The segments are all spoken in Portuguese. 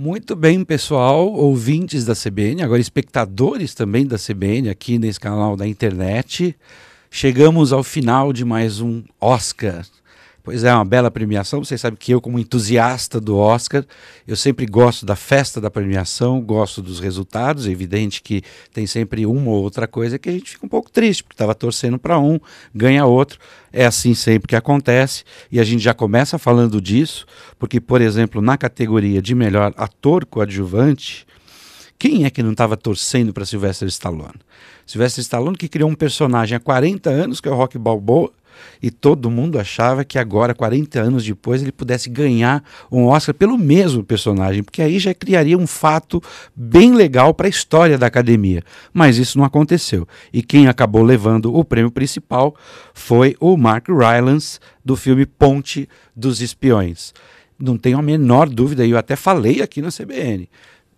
Muito bem, pessoal, ouvintes da CBN, agora espectadores também da CBN aqui nesse canal da internet. Chegamos ao final de mais um Oscar Pois é, uma bela premiação. Vocês sabem que eu, como entusiasta do Oscar, eu sempre gosto da festa da premiação, gosto dos resultados. É evidente que tem sempre uma ou outra coisa que a gente fica um pouco triste, porque estava torcendo para um, ganha outro. É assim sempre que acontece. E a gente já começa falando disso, porque, por exemplo, na categoria de melhor ator coadjuvante, quem é que não estava torcendo para Sylvester Stallone? Sylvester Stallone que criou um personagem há 40 anos, que é o Rock Balboa, e todo mundo achava que agora, 40 anos depois, ele pudesse ganhar um Oscar pelo mesmo personagem, porque aí já criaria um fato bem legal para a história da academia. Mas isso não aconteceu. E quem acabou levando o prêmio principal foi o Mark Rylance, do filme Ponte dos Espiões. Não tenho a menor dúvida, e eu até falei aqui na CBN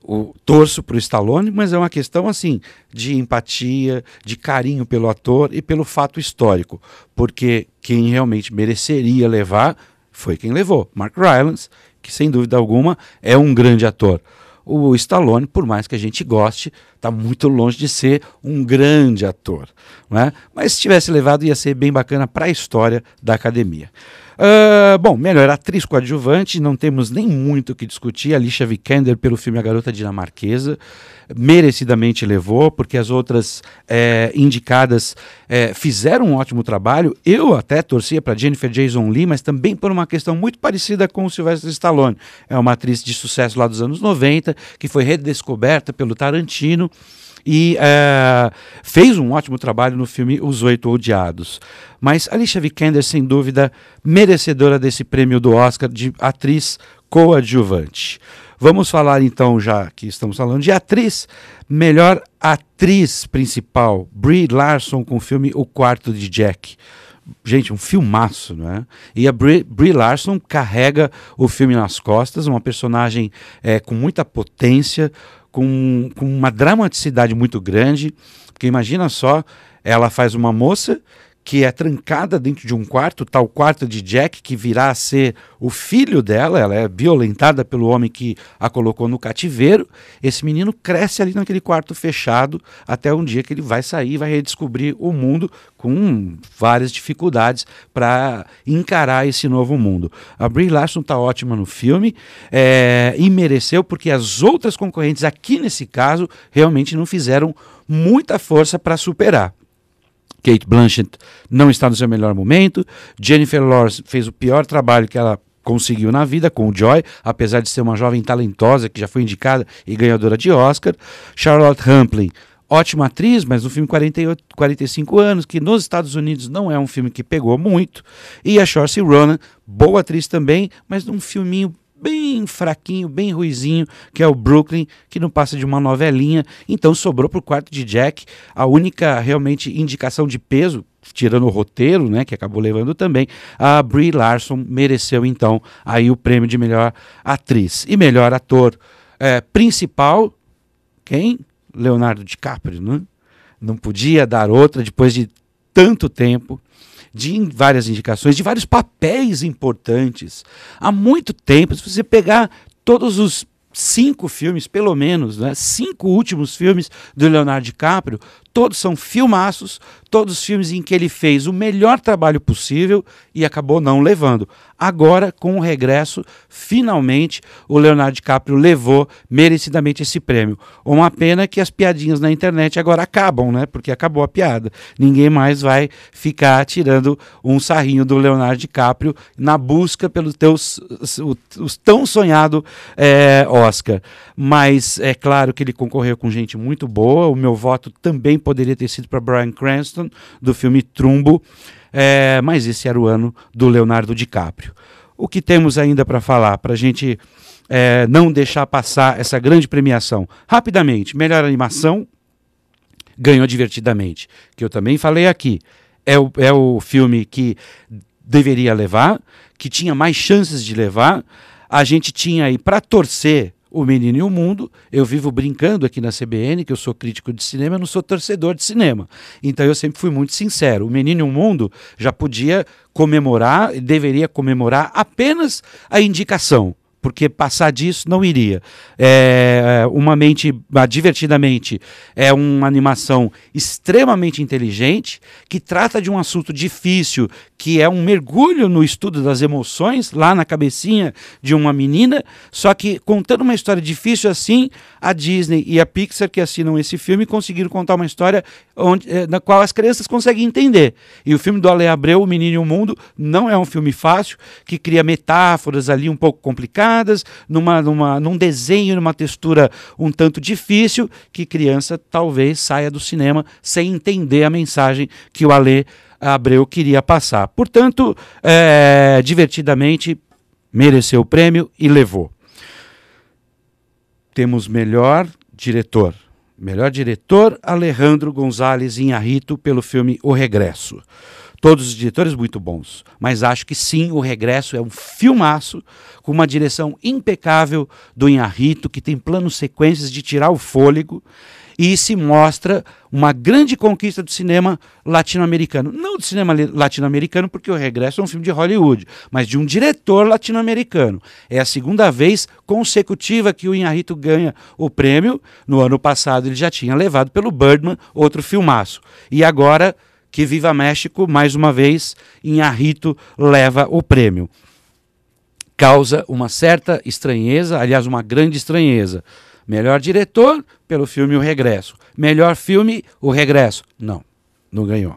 o, torço para o Stallone, mas é uma questão assim de empatia, de carinho pelo ator e pelo fato histórico, porque quem realmente mereceria levar foi quem levou, Mark Rylance, que sem dúvida alguma é um grande ator. O Stallone, por mais que a gente goste, está muito longe de ser um grande ator. Né? Mas se tivesse levado, ia ser bem bacana para a história da academia. Uh, bom, melhor atriz coadjuvante, não temos nem muito o que discutir. Alicia Vikander pelo filme A Garota Dinamarquesa, merecidamente levou, porque as outras é, indicadas é, fizeram um ótimo trabalho. Eu até torcia para Jennifer Jason Lee, mas também por uma questão muito parecida com o Sylvester Stallone. É uma atriz de sucesso lá dos anos 90, que foi redescoberta pelo Tarantino e uh, fez um ótimo trabalho no filme Os Oito Odiados. Mas Alicia Vikander, sem dúvida, merecedora desse prêmio do Oscar de atriz coadjuvante. Vamos falar então, já que estamos falando de atriz, melhor atriz principal, Brie Larson com o filme O Quarto de Jack gente, um filmaço, né? E a Brie, Brie, Larson carrega o filme nas costas, uma personagem é, com muita potência, com, com uma dramaticidade muito grande, porque imagina só, ela faz uma moça que é trancada dentro de um quarto, tal quarto de Jack, que virá a ser o filho dela, ela é violentada pelo homem que a colocou no cativeiro. Esse menino cresce ali naquele quarto fechado até um dia que ele vai sair, vai redescobrir o mundo com várias dificuldades para encarar esse novo mundo. A Brie Larson está ótima no filme é, e mereceu porque as outras concorrentes aqui nesse caso realmente não fizeram muita força para superar. Kate Blanchett não está no seu melhor momento. Jennifer Lawrence fez o pior trabalho que ela conseguiu na vida com o Joy, apesar de ser uma jovem talentosa que já foi indicada e ganhadora de Oscar. Charlotte Rampling, ótima atriz, mas um filme 48, 45 anos, que nos Estados Unidos não é um filme que pegou muito. E a Saoirse Ronan, boa atriz também, mas um filminho bem fraquinho, bem ruizinho, que é o Brooklyn, que não passa de uma novelinha. Então sobrou para o quarto de Jack a única realmente indicação de peso, tirando o roteiro, né, que acabou levando também, a Brie Larson mereceu então aí o prêmio de melhor atriz e melhor ator é, principal. Quem? Leonardo DiCaprio, né? Não podia dar outra depois de tanto tempo de várias indicações, de vários papéis importantes. Há muito tempo, se você pegar todos os cinco filmes, pelo menos, né, cinco últimos filmes do Leonardo DiCaprio, todos são filmaços, todos filmes em que ele fez o melhor trabalho possível e acabou não levando. Agora, com o regresso, finalmente o Leonardo DiCaprio levou merecidamente esse prêmio. Uma pena que as piadinhas na internet agora acabam, né? Porque acabou a piada. Ninguém mais vai ficar tirando um sarrinho do Leonardo DiCaprio na busca pelo teus, o, o tão sonhado é, Oscar. Mas é claro que ele concorreu com gente muito boa. O meu voto também poderia ter sido para Brian Cranston, do filme Trumbo, é, mas esse era o ano do Leonardo DiCaprio. O que temos ainda para falar, para a gente é, não deixar passar essa grande premiação? Rapidamente, melhor animação, ganhou divertidamente, que eu também falei aqui. É o, é o filme que deveria levar, que tinha mais chances de levar. A gente tinha aí para torcer o Menino e o Mundo. Eu vivo brincando aqui na CBN que eu sou crítico de cinema, eu não sou torcedor de cinema. Então eu sempre fui muito sincero. O Menino e o Mundo já podia comemorar, deveria comemorar apenas a indicação porque passar disso não iria. É, uma mente, divertidamente, é uma animação extremamente inteligente, que trata de um assunto difícil, que é um mergulho no estudo das emoções, lá na cabecinha de uma menina, só que contando uma história difícil assim, a Disney e a Pixar que assinam esse filme conseguiram contar uma história onde, é, na qual as crianças conseguem entender. E o filme do Ale Abreu, O Menino e o Mundo, não é um filme fácil, que cria metáforas ali um pouco complicadas, numa, numa, num desenho, numa textura um tanto difícil, que criança talvez saia do cinema sem entender a mensagem que o Ale Abreu queria passar. Portanto, é, divertidamente, mereceu o prêmio e levou. Temos melhor diretor. Melhor diretor, Alejandro Gonzalez Inharrito, pelo filme O Regresso. Todos os diretores muito bons, mas acho que sim, O Regresso é um filmaço, com uma direção impecável do Inharrito, que tem planos sequências de tirar o fôlego, e se mostra uma grande conquista do cinema latino-americano. Não do cinema latino-americano, porque O Regresso é um filme de Hollywood, mas de um diretor latino-americano. É a segunda vez consecutiva que o Inharrito ganha o prêmio. No ano passado ele já tinha levado pelo Birdman, outro filmaço. E agora, que Viva México, mais uma vez, Inharrito leva o prêmio. Causa uma certa estranheza, aliás, uma grande estranheza Melhor diretor, pelo filme O Regresso. Melhor filme, O Regresso. Não, não ganhou.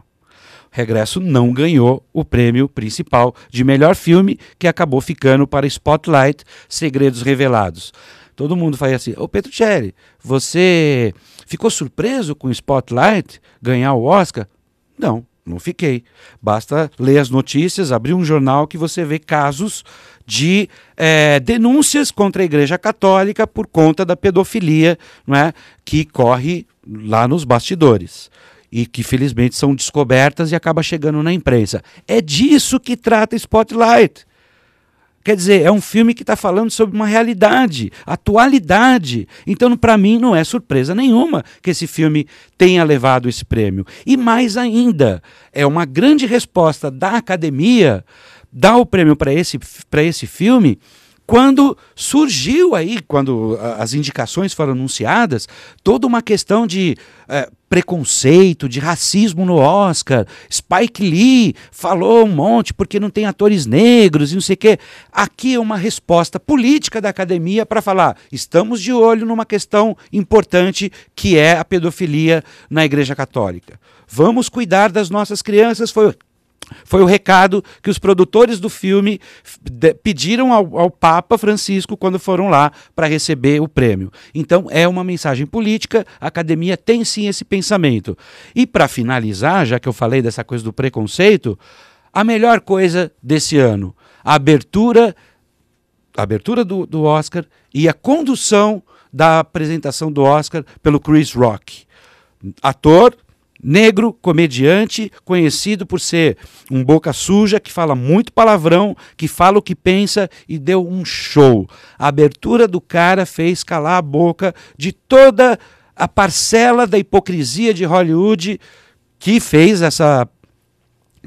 Regresso não ganhou o prêmio principal de melhor filme, que acabou ficando para Spotlight Segredos Revelados. Todo mundo faz assim: Ô Petruccelli, você ficou surpreso com Spotlight ganhar o Oscar? Não, não fiquei. Basta ler as notícias, abrir um jornal que você vê casos de é, denúncias contra a Igreja Católica por conta da pedofilia não é, que corre lá nos bastidores e que felizmente são descobertas e acaba chegando na imprensa. É disso que trata Spotlight. Quer dizer, é um filme que está falando sobre uma realidade, atualidade. Então, para mim, não é surpresa nenhuma que esse filme tenha levado esse prêmio. E mais ainda, é uma grande resposta da academia dar o prêmio para esse, esse filme quando surgiu aí, quando as indicações foram anunciadas, toda uma questão de é, preconceito, de racismo no Oscar. Spike Lee falou um monte porque não tem atores negros e não sei o quê. Aqui é uma resposta política da academia para falar: estamos de olho numa questão importante que é a pedofilia na Igreja Católica. Vamos cuidar das nossas crianças. Foi foi o recado que os produtores do filme pediram ao, ao, Papa Francisco quando foram lá para receber o prêmio. Então é uma mensagem política, a academia tem sim esse pensamento. E para finalizar, já que eu falei dessa coisa do preconceito, a melhor coisa desse ano, a abertura, a abertura do, do Oscar e a condução da apresentação do Oscar pelo Chris Rock. Ator, negro, comediante, conhecido por ser um boca suja, que fala muito palavrão, que fala o que pensa e deu um show. A abertura do cara fez calar a boca de toda a parcela da hipocrisia de Hollywood que fez essa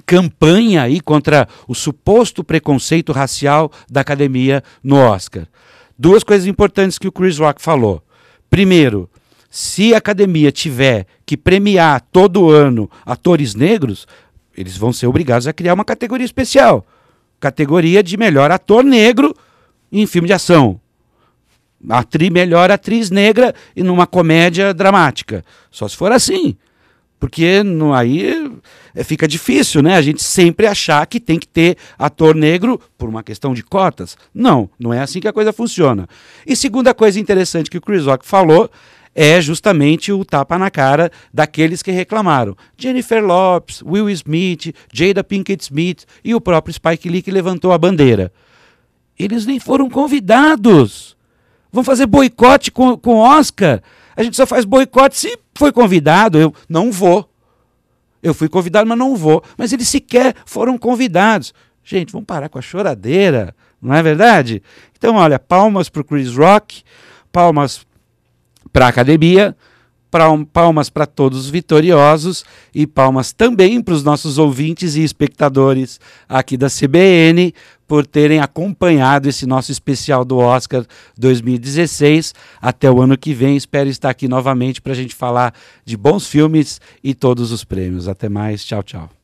campanha aí contra o suposto preconceito racial da academia no Oscar. Duas coisas importantes que o Chris Rock falou. Primeiro, se a academia tiver que premiar todo ano atores negros, eles vão ser obrigados a criar uma categoria especial categoria de melhor ator negro em filme de ação. Atri, melhor atriz negra e numa comédia dramática. Só se for assim. Porque no, aí é, fica difícil, né? A gente sempre achar que tem que ter ator negro por uma questão de cotas. Não, não é assim que a coisa funciona. E segunda coisa interessante que o Chris Rock falou é justamente o tapa na cara daqueles que reclamaram. Jennifer Lopes, Will Smith, Jada Pinkett Smith e o próprio Spike Lee que levantou a bandeira. Eles nem foram convidados. Vão fazer boicote com, com Oscar. A gente só faz boicote se foi convidado. Eu não vou. Eu fui convidado, mas não vou. Mas eles sequer foram convidados. Gente, vamos parar com a choradeira, não é verdade? Então, olha, palmas para o Chris Rock, palmas para a academia, palmas para todos os vitoriosos e palmas também para os nossos ouvintes e espectadores aqui da CBN por terem acompanhado esse nosso especial do Oscar 2016. Até o ano que vem, espero estar aqui novamente para a gente falar de bons filmes e todos os prêmios. Até mais, tchau, tchau.